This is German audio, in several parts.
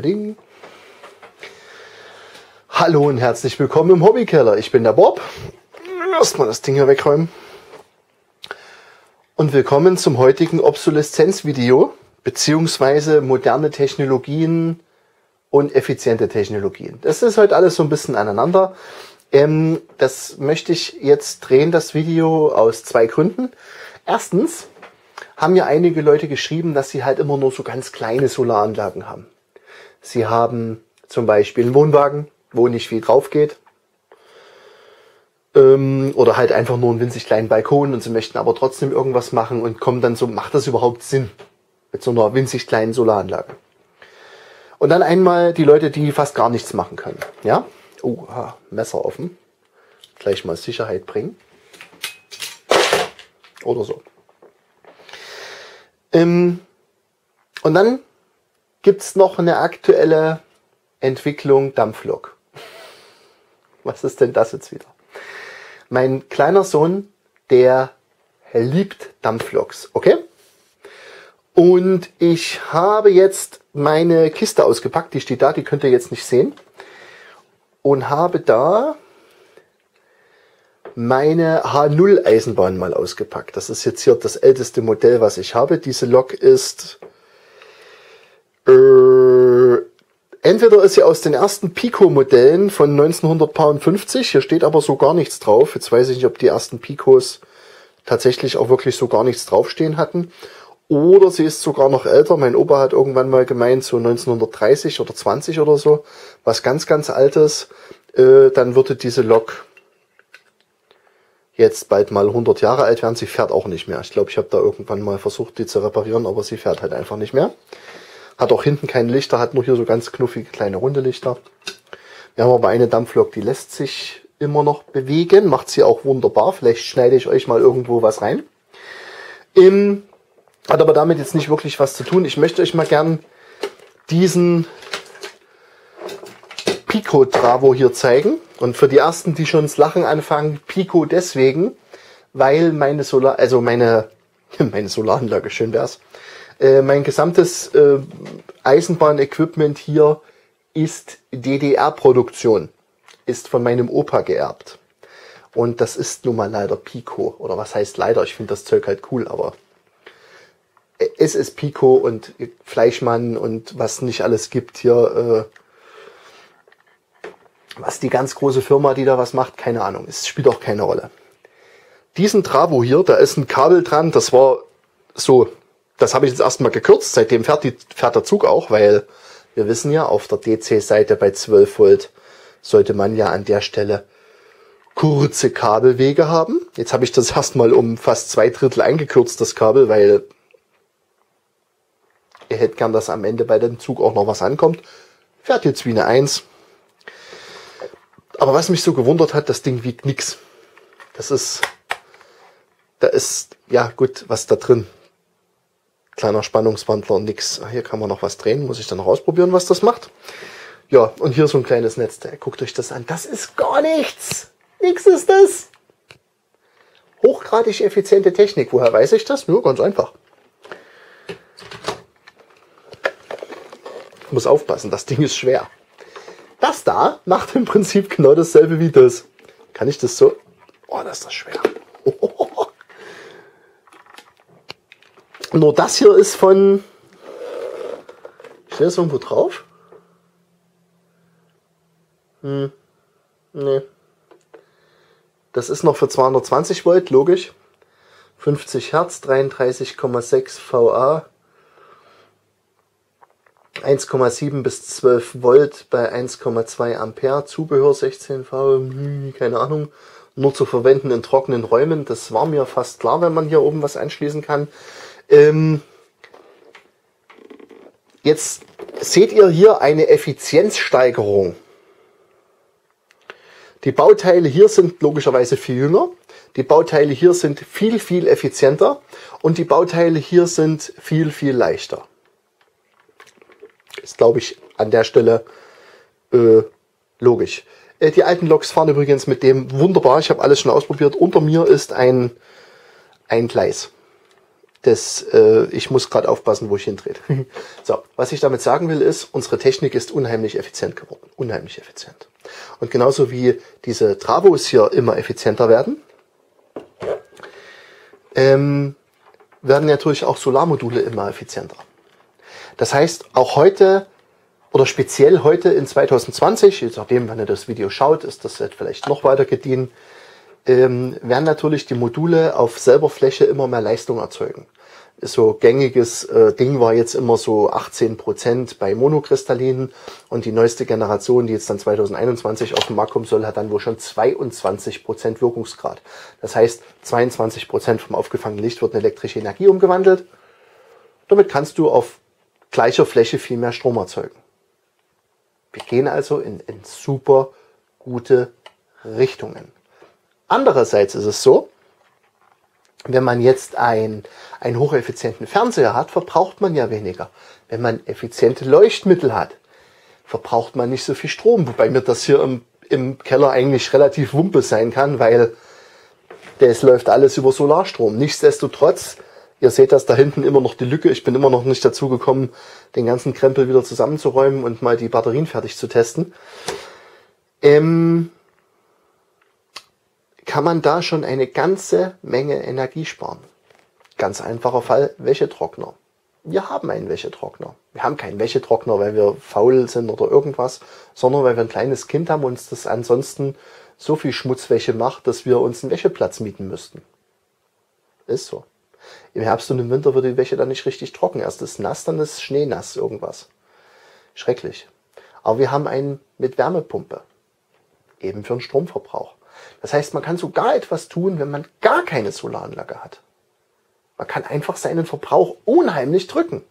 Beding. Hallo und herzlich willkommen im Hobbykeller. Ich bin der Bob. Erstmal das Ding hier wegräumen. Und willkommen zum heutigen Obsoleszenzvideo, beziehungsweise moderne Technologien und effiziente Technologien. Das ist heute alles so ein bisschen aneinander. Ähm, das möchte ich jetzt drehen, das Video, aus zwei Gründen. Erstens haben ja einige Leute geschrieben, dass sie halt immer nur so ganz kleine Solaranlagen haben. Sie haben zum Beispiel einen Wohnwagen, wo nicht viel drauf geht. Ähm, oder halt einfach nur einen winzig kleinen Balkon und sie möchten aber trotzdem irgendwas machen und kommen dann so, macht das überhaupt Sinn? Mit so einer winzig kleinen Solaranlage. Und dann einmal die Leute, die fast gar nichts machen können. Ja? Oh, ha, Messer offen. Gleich mal Sicherheit bringen. Oder so. Ähm, und dann gibt's noch eine aktuelle Entwicklung Dampflok. Was ist denn das jetzt wieder? Mein kleiner Sohn, der liebt Dampfloks, okay? Und ich habe jetzt meine Kiste ausgepackt, die steht da, die könnt ihr jetzt nicht sehen. Und habe da meine H0 Eisenbahn mal ausgepackt. Das ist jetzt hier das älteste Modell, was ich habe. Diese Lok ist äh, entweder ist sie aus den ersten Pico-Modellen von 1950. Hier steht aber so gar nichts drauf. Jetzt weiß ich nicht, ob die ersten Picos tatsächlich auch wirklich so gar nichts draufstehen hatten. Oder sie ist sogar noch älter. Mein Opa hat irgendwann mal gemeint, so 1930 oder 20 oder so. Was ganz, ganz altes. Äh, dann würde diese Lok jetzt bald mal 100 Jahre alt werden. Sie fährt auch nicht mehr. Ich glaube, ich habe da irgendwann mal versucht, die zu reparieren, aber sie fährt halt einfach nicht mehr. Hat auch hinten keine Lichter, hat nur hier so ganz knuffige kleine runde Lichter. Wir haben aber eine Dampflok, die lässt sich immer noch bewegen, macht sie auch wunderbar. Vielleicht schneide ich euch mal irgendwo was rein. Im, hat aber damit jetzt nicht wirklich was zu tun. Ich möchte euch mal gern diesen Pico Travo hier zeigen. Und für die ersten, die schon ins Lachen anfangen, Pico deswegen, weil meine Solar, also meine, meine Solaranlage, schön wär's. Äh, mein gesamtes äh, Eisenbahnequipment hier ist DDR-Produktion, ist von meinem Opa geerbt. Und das ist nun mal leider Pico. Oder was heißt leider? Ich finde das Zeug halt cool, aber es ist Pico und Fleischmann und was nicht alles gibt hier. Äh, was die ganz große Firma, die da was macht, keine Ahnung. Es spielt auch keine Rolle. Diesen Travo hier, da ist ein Kabel dran, das war so, das habe ich jetzt erstmal gekürzt, seitdem fährt, die, fährt der Zug auch, weil wir wissen ja, auf der DC-Seite bei 12 Volt sollte man ja an der Stelle kurze Kabelwege haben. Jetzt habe ich das erstmal um fast zwei Drittel eingekürzt, das Kabel, weil ihr hättet gern, dass am Ende bei dem Zug auch noch was ankommt. Fährt jetzt wie eine 1. Aber was mich so gewundert hat, das Ding wiegt nix. Das ist, da ist, ja gut, was da drin. Kleiner Spannungswandler, nix. Hier kann man noch was drehen, muss ich dann noch ausprobieren, was das macht. Ja, und hier so ein kleines Netzteil. Guckt euch das an. Das ist gar nichts. Nix ist das. Hochgradig effiziente Technik. Woher weiß ich das? Nur ganz einfach. Ich muss aufpassen, das Ding ist schwer. Das da macht im Prinzip genau dasselbe wie das. Kann ich das so? Oh, das ist das schwer. Oh. Nur das hier ist von. Steht das irgendwo drauf? Hm. Nee. Das ist noch für 220 Volt, logisch. 50 Hertz, 33,6 VA. 1,7 bis 12 Volt bei 1,2 Ampere, Zubehör 16V, hm, keine Ahnung, nur zu verwenden in trockenen Räumen. Das war mir fast klar, wenn man hier oben was anschließen kann. Ähm jetzt seht ihr hier eine Effizienzsteigerung. Die Bauteile hier sind logischerweise viel jünger. Die Bauteile hier sind viel, viel effizienter. Und die Bauteile hier sind viel, viel leichter. Ist, glaube ich, an der Stelle äh, logisch. Äh, die alten Loks fahren übrigens mit dem wunderbar. Ich habe alles schon ausprobiert. Unter mir ist ein, ein Gleis. Das, äh, ich muss gerade aufpassen, wo ich hintrete. so, was ich damit sagen will, ist, unsere Technik ist unheimlich effizient geworden. Unheimlich effizient. Und genauso wie diese Travos hier immer effizienter werden, ähm, werden natürlich auch Solarmodule immer effizienter. Das heißt, auch heute oder speziell heute in 2020, je nachdem, wann ihr das Video schaut, ist das vielleicht noch weiter gediehen, ähm, werden natürlich die Module auf selber Fläche immer mehr Leistung erzeugen. So gängiges äh, Ding war jetzt immer so 18 Prozent bei Monokristallinen und die neueste Generation, die jetzt dann 2021 auf den Markt kommen soll, hat dann wohl schon 22 Prozent Wirkungsgrad. Das heißt, 22 Prozent vom aufgefangenen Licht wird in elektrische Energie umgewandelt. Damit kannst du auf gleicher Fläche viel mehr Strom erzeugen. Wir gehen also in, in super gute Richtungen. Andererseits ist es so, wenn man jetzt ein, einen hocheffizienten Fernseher hat, verbraucht man ja weniger. Wenn man effiziente Leuchtmittel hat, verbraucht man nicht so viel Strom. Wobei mir das hier im, im Keller eigentlich relativ wumpe sein kann, weil das läuft alles über Solarstrom. Nichtsdestotrotz, ihr seht das da hinten immer noch die Lücke. Ich bin immer noch nicht dazu gekommen, den ganzen Krempel wieder zusammenzuräumen und mal die Batterien fertig zu testen. Ähm, kann man da schon eine ganze Menge Energie sparen. Ganz einfacher Fall, Wäschetrockner. Wir haben einen Wäschetrockner. Wir haben keinen Wäschetrockner, weil wir faul sind oder irgendwas, sondern weil wir ein kleines Kind haben und uns das ansonsten so viel Schmutzwäsche macht, dass wir uns einen Wäscheplatz mieten müssten. Ist so. Im Herbst und im Winter wird die Wäsche dann nicht richtig trocken. Erst ist nass, dann ist Schneenass irgendwas. Schrecklich. Aber wir haben einen mit Wärmepumpe. Eben für den Stromverbrauch. Das heißt, man kann sogar etwas tun, wenn man gar keine Solaranlage hat. Man kann einfach seinen Verbrauch unheimlich drücken.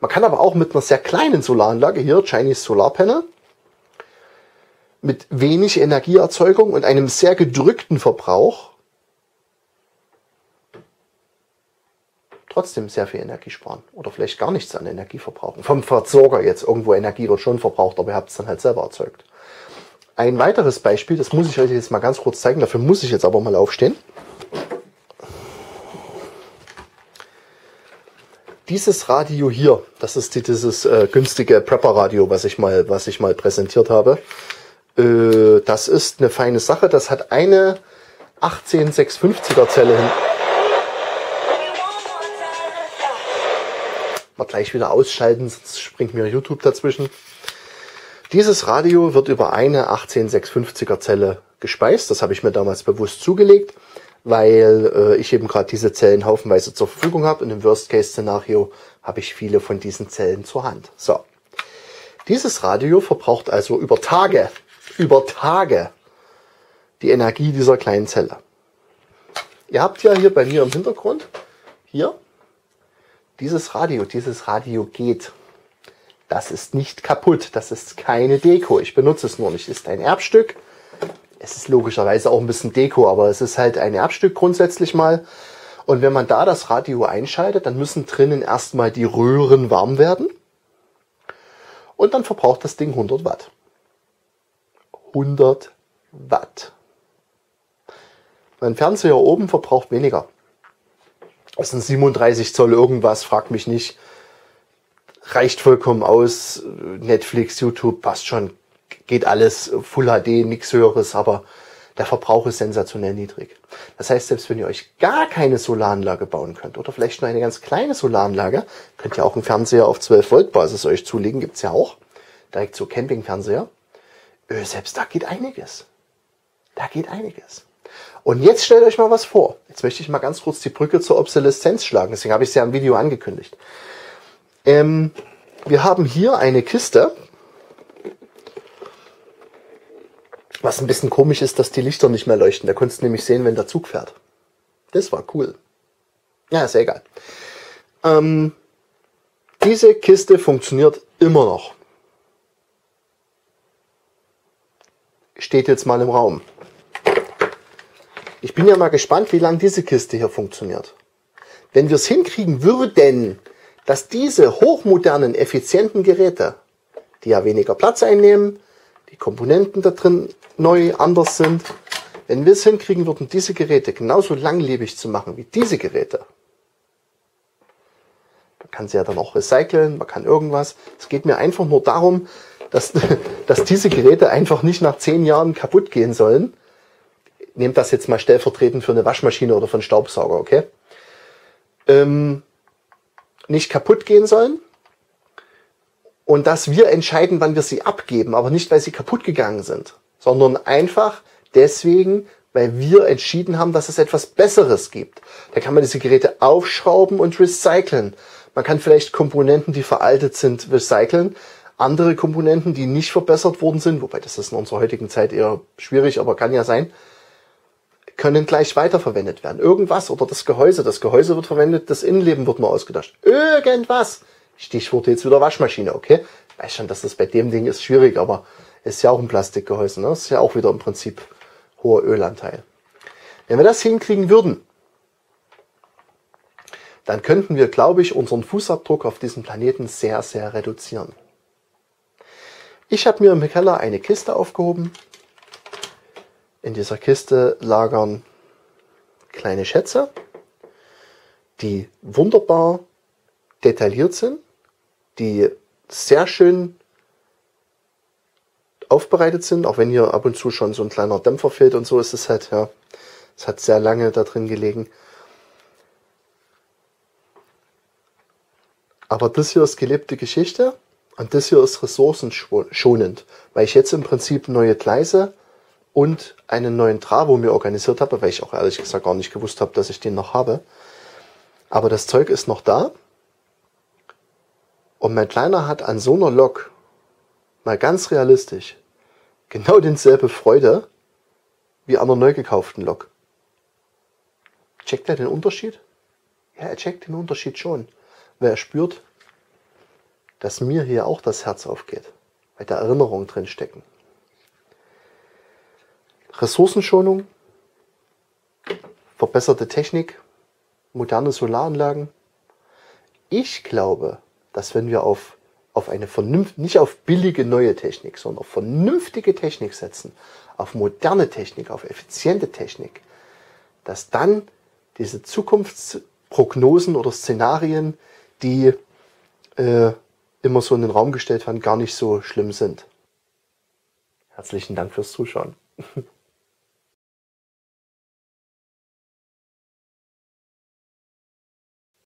Man kann aber auch mit einer sehr kleinen Solaranlage, hier Chinese Solar Panel, mit wenig Energieerzeugung und einem sehr gedrückten Verbrauch trotzdem sehr viel Energie sparen. Oder vielleicht gar nichts an Energie verbrauchen. Vom Versorger jetzt. Irgendwo Energie wird schon verbraucht, aber ihr habt es dann halt selber erzeugt. Ein weiteres Beispiel, das muss ich euch jetzt mal ganz kurz zeigen, dafür muss ich jetzt aber mal aufstehen. Dieses Radio hier, das ist dieses äh, günstige Prepper-Radio, was ich mal, was ich mal präsentiert habe. Äh, das ist eine feine Sache. Das hat eine 18650er Zelle hin. Mal gleich wieder ausschalten, sonst springt mir YouTube dazwischen. Dieses Radio wird über eine 18650er Zelle gespeist. Das habe ich mir damals bewusst zugelegt, weil äh, ich eben gerade diese Zellen haufenweise zur Verfügung habe. Und im Worst-Case-Szenario habe ich viele von diesen Zellen zur Hand. So. Dieses Radio verbraucht also über Tage, über Tage die Energie dieser kleinen Zelle. Ihr habt ja hier bei mir im Hintergrund, hier, dieses Radio, dieses Radio geht. Das ist nicht kaputt, das ist keine Deko. Ich benutze es nur nicht. Ist ein Erbstück. Es ist logischerweise auch ein bisschen Deko, aber es ist halt ein Erbstück grundsätzlich mal. Und wenn man da das Radio einschaltet, dann müssen drinnen erstmal die Röhren warm werden. Und dann verbraucht das Ding 100 Watt. 100 Watt. Mein Fernseher oben verbraucht weniger. Das sind 37 Zoll irgendwas, fragt mich nicht reicht vollkommen aus. Netflix, YouTube passt schon, geht alles Full HD, nichts höheres, aber der Verbrauch ist sensationell niedrig. Das heißt, selbst wenn ihr euch gar keine Solaranlage bauen könnt oder vielleicht nur eine ganz kleine Solaranlage, könnt ihr auch einen Fernseher auf 12 Volt Basis euch zulegen, gibt's ja auch. Direkt so Campingfernseher. Äh, selbst da geht einiges. Da geht einiges. Und jetzt stellt euch mal was vor. Jetzt möchte ich mal ganz kurz die Brücke zur Obsoleszenz schlagen. Deswegen habe ich es ja im Video angekündigt. Ähm, wir haben hier eine Kiste. Was ein bisschen komisch ist, dass die Lichter nicht mehr leuchten. Da konntest du nämlich sehen, wenn der Zug fährt. Das war cool. Ja, ist ja egal. Ähm, diese Kiste funktioniert immer noch. Steht jetzt mal im Raum. Ich bin ja mal gespannt, wie lange diese Kiste hier funktioniert. Wenn wir es hinkriegen würden, dass diese hochmodernen, effizienten Geräte, die ja weniger Platz einnehmen, die Komponenten da drin neu anders sind, wenn wir es hinkriegen würden, diese Geräte genauso langlebig zu machen wie diese Geräte, Man kann sie ja dann auch recyceln, man kann irgendwas. Es geht mir einfach nur darum, dass, dass diese Geräte einfach nicht nach zehn Jahren kaputt gehen sollen. Nehmt das jetzt mal stellvertretend für eine Waschmaschine oder für einen Staubsauger, okay? Ähm, nicht kaputt gehen sollen. Und dass wir entscheiden, wann wir sie abgeben, aber nicht, weil sie kaputt gegangen sind, sondern einfach deswegen, weil wir entschieden haben, dass es etwas Besseres gibt. Da kann man diese Geräte aufschrauben und recyceln. Man kann vielleicht Komponenten, die veraltet sind, recyceln. Andere Komponenten, die nicht verbessert worden sind, wobei das ist in unserer heutigen Zeit eher schwierig, aber kann ja sein, können gleich weiterverwendet werden. Irgendwas oder das Gehäuse. Das Gehäuse wird verwendet, das Innenleben wird nur ausgetauscht. Irgendwas. Stichwort jetzt wieder Waschmaschine, okay? Weiß schon, dass das bei dem Ding ist schwierig, aber ist ja auch ein Plastikgehäuse, ne? Ist ja auch wieder im Prinzip hoher Ölanteil. Wenn wir das hinkriegen würden, dann könnten wir, glaube ich, unseren Fußabdruck auf diesem Planeten sehr, sehr reduzieren. Ich habe mir im Keller eine Kiste aufgehoben. In dieser Kiste lagern kleine Schätze, die wunderbar detailliert sind, die sehr schön aufbereitet sind, auch wenn hier ab und zu schon so ein kleiner Dämpfer fehlt und so ist es halt, ja, es hat sehr lange da drin gelegen. Aber das hier ist gelebte Geschichte und das hier ist ressourcenschonend, weil ich jetzt im Prinzip neue Gleise und einen neuen Travo mir organisiert habe, weil ich auch ehrlich gesagt gar nicht gewusst habe, dass ich den noch habe. Aber das Zeug ist noch da. Und mein Kleiner hat an so einer Lok mal ganz realistisch, genau denselbe Freude wie an einer neu gekauften Lok. Checkt er den Unterschied? Ja, er checkt den Unterschied schon, weil er spürt, dass mir hier auch das Herz aufgeht, weil da Erinnerungen drin stecken. Ressourcenschonung, verbesserte Technik, moderne Solaranlagen. Ich glaube, dass wenn wir auf auf eine vernünftige, nicht auf billige neue Technik, sondern auf vernünftige Technik setzen, auf moderne Technik, auf effiziente Technik, dass dann diese Zukunftsprognosen oder Szenarien, die äh, immer so in den Raum gestellt werden, gar nicht so schlimm sind. Herzlichen Dank fürs Zuschauen.